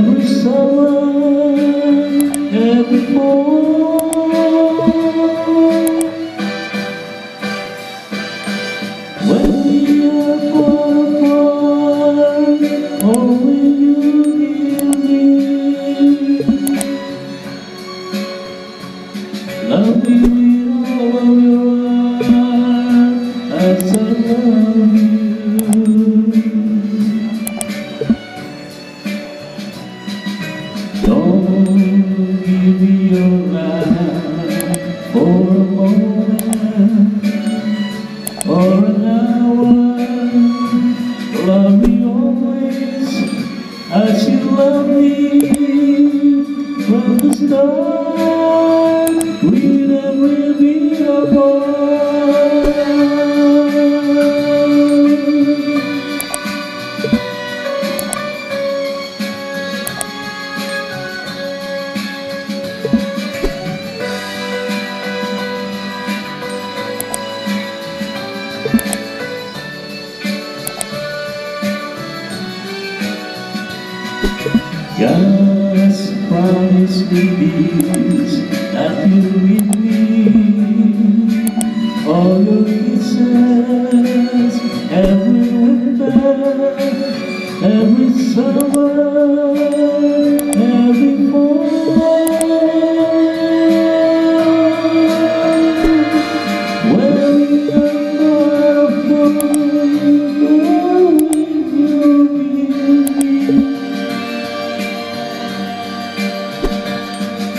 every summer, every fall. When we are your life for a moment or an hour. Love me always as you love me Just promise me please that you'll give me all your kisses every winter, every summer, every fall.